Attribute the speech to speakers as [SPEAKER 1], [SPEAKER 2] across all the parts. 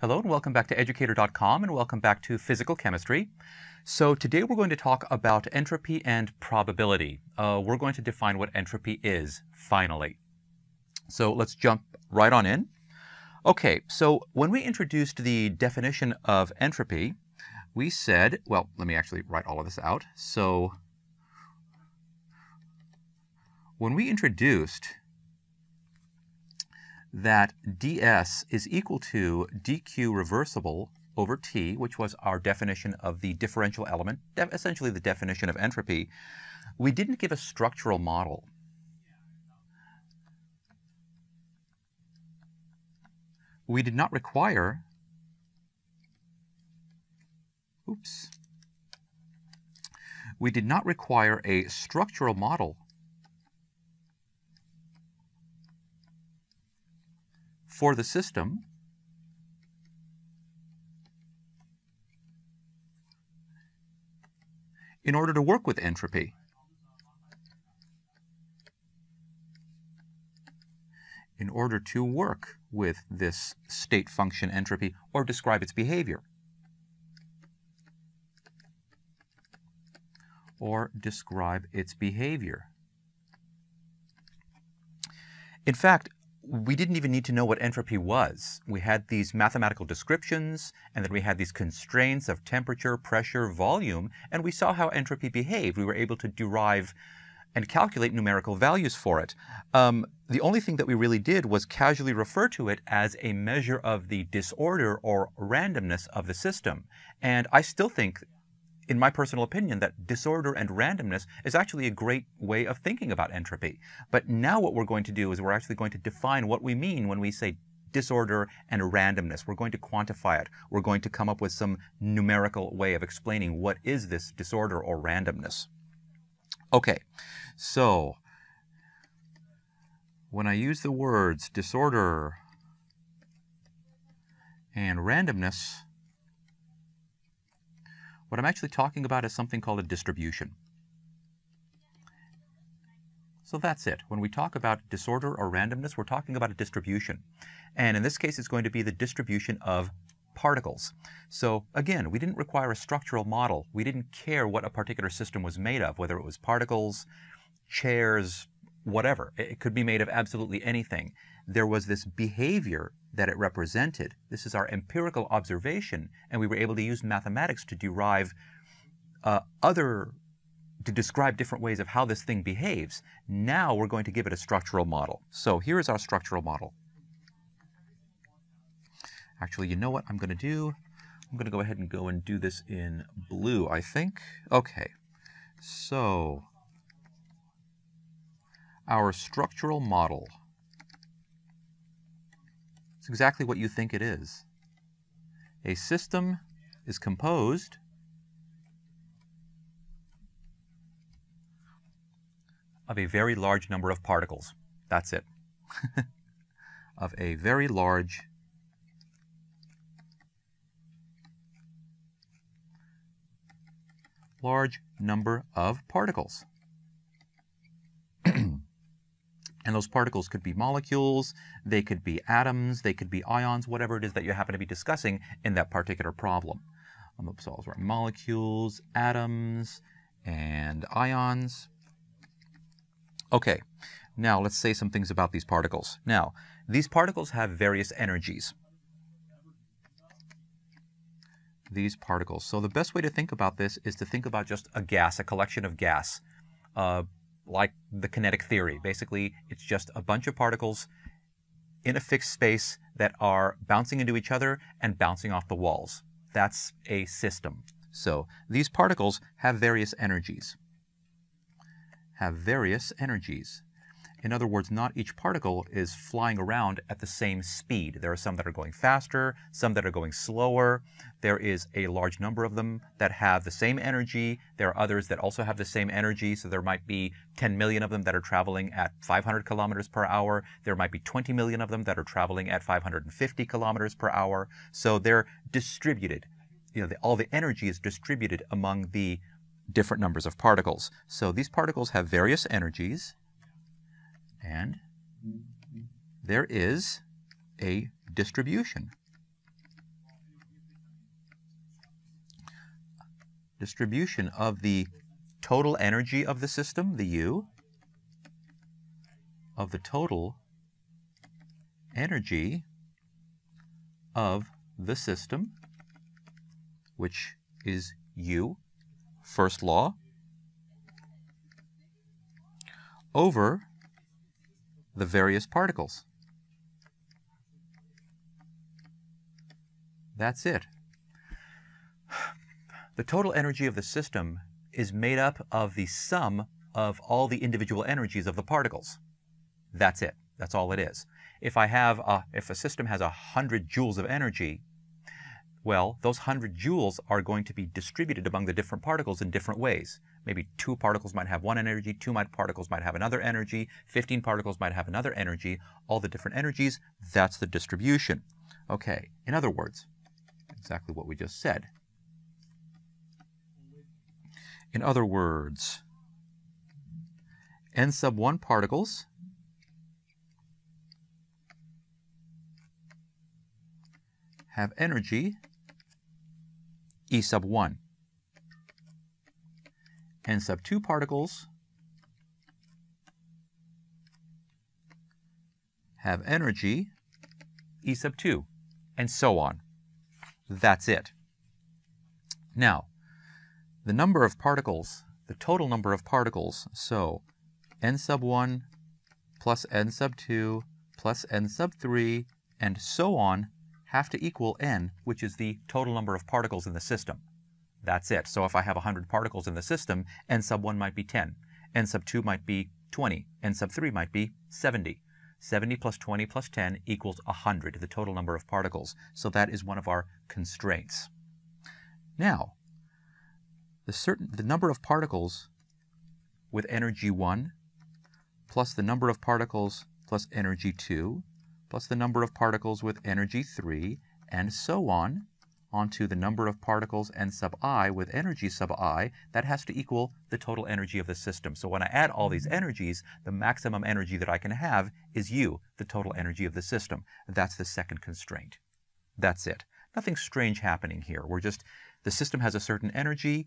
[SPEAKER 1] Hello and welcome back to educator.com and welcome back to physical chemistry. So today we're going to talk about entropy and probability. Uh, we're going to define what entropy is, finally. So let's jump right on in. Okay, so when we introduced the definition of entropy, we said, well, let me actually write all of this out. So when we introduced that ds is equal to dq reversible over T, which was our definition of the differential element, essentially the definition of entropy, we didn't give a structural model. We did not require, oops, we did not require a structural model for the system in order to work with entropy. In order to work with this state function entropy or describe its behavior. Or describe its behavior. In fact, we didn't even need to know what entropy was. We had these mathematical descriptions, and then we had these constraints of temperature, pressure, volume, and we saw how entropy behaved. We were able to derive and calculate numerical values for it. Um, the only thing that we really did was casually refer to it as a measure of the disorder or randomness of the system. And I still think in my personal opinion, that disorder and randomness is actually a great way of thinking about entropy. But now what we're going to do is we're actually going to define what we mean when we say disorder and randomness. We're going to quantify it. We're going to come up with some numerical way of explaining what is this disorder or randomness. Okay, so when I use the words disorder and randomness, what I'm actually talking about is something called a distribution. So that's it. When we talk about disorder or randomness, we're talking about a distribution. And in this case, it's going to be the distribution of particles. So again, we didn't require a structural model. We didn't care what a particular system was made of, whether it was particles, chairs, whatever. It could be made of absolutely anything. There was this behavior that it represented. This is our empirical observation, and we were able to use mathematics to derive uh, other, to describe different ways of how this thing behaves. Now we're going to give it a structural model. So here is our structural model. Actually, you know what I'm going to do? I'm going to go ahead and go and do this in blue, I think. Okay, so our structural model it's exactly what you think it is. A system is composed of a very large number of particles. That's it. of a very large large number of particles. And those particles could be molecules, they could be atoms, they could be ions, whatever it is that you happen to be discussing in that particular problem. I'll molecules, atoms, and ions. Okay, now let's say some things about these particles. Now, these particles have various energies. These particles. So the best way to think about this is to think about just a gas, a collection of gas. Uh, like the kinetic theory. Basically, it's just a bunch of particles in a fixed space that are bouncing into each other and bouncing off the walls. That's a system. So these particles have various energies. Have various energies. In other words, not each particle is flying around at the same speed. There are some that are going faster, some that are going slower. There is a large number of them that have the same energy. There are others that also have the same energy. So there might be 10 million of them that are traveling at 500 kilometers per hour. There might be 20 million of them that are traveling at 550 kilometers per hour. So they're distributed. You know, the, all the energy is distributed among the different numbers of particles. So these particles have various energies and there is a distribution. Distribution of the total energy of the system, the U, of the total energy of the system, which is U, first law, over the various particles. That's it. The total energy of the system is made up of the sum of all the individual energies of the particles. That's it. That's all it is. If I have a, if a system has 100 joules of energy, well, those 100 joules are going to be distributed among the different particles in different ways. Maybe two particles might have one energy, two particles might have another energy, 15 particles might have another energy, all the different energies, that's the distribution. Okay, in other words, exactly what we just said. In other words, n sub 1 particles have energy E sub 1. N sub 2 particles have energy E sub 2, and so on. That's it. Now, the number of particles, the total number of particles, so n sub 1 plus n sub 2 plus n sub 3 and so on have to equal n, which is the total number of particles in the system. That's it. So if I have 100 particles in the system, n sub 1 might be 10, n sub 2 might be 20, n sub 3 might be 70. 70 plus 20 plus 10 equals 100, the total number of particles. So that is one of our constraints. Now, the, certain, the number of particles with energy 1 plus the number of particles plus energy 2 plus the number of particles with energy 3, and so on, onto the number of particles n sub i with energy sub i, that has to equal the total energy of the system. So when I add all these mm-hmm. energies, the maximum energy that I can have is U, the total energy of the system. That's the second constraint. That's it. Nothing strange happening here. We're just, the system has a certain energy,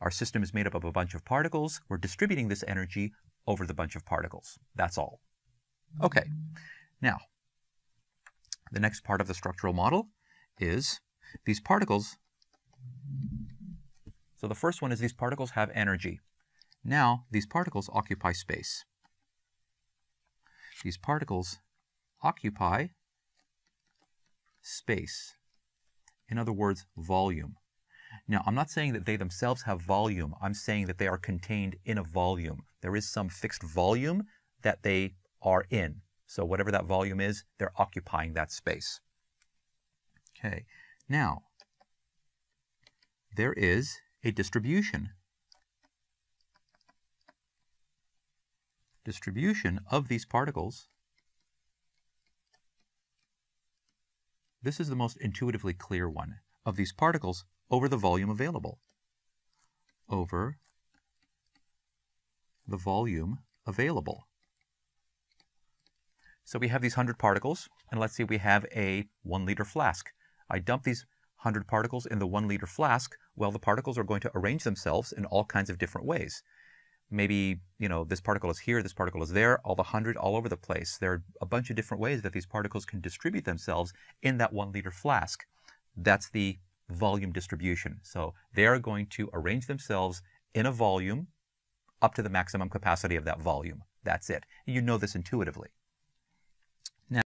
[SPEAKER 1] our system is made up of a bunch of particles, we're distributing this energy over the bunch of particles. That's all. Okay, mm-hmm. now, the next part of the structural model is these particles. So the first one is these particles have energy. Now, these particles occupy space. These particles occupy space. In other words, volume. Now, I'm not saying that they themselves have volume. I'm saying that they are contained in a volume. There is some fixed volume that they are in. So whatever that volume is, they're occupying that space. Okay, now there is a distribution. Distribution of these particles. This is the most intuitively clear one of these particles over the volume available. Over the volume available. So we have these 100 particles, and let's say we have a 1 liter flask. I dump these 100 particles in the 1 liter flask. Well, the particles are going to arrange themselves in all kinds of different ways. Maybe, you know, this particle is here, this particle is there, all the 100 all over the place. There are a bunch of different ways that these particles can distribute themselves in that 1 liter flask. That's the volume distribution. So they're going to arrange themselves in a volume up to the maximum capacity of that volume. That's it. You know this intuitively.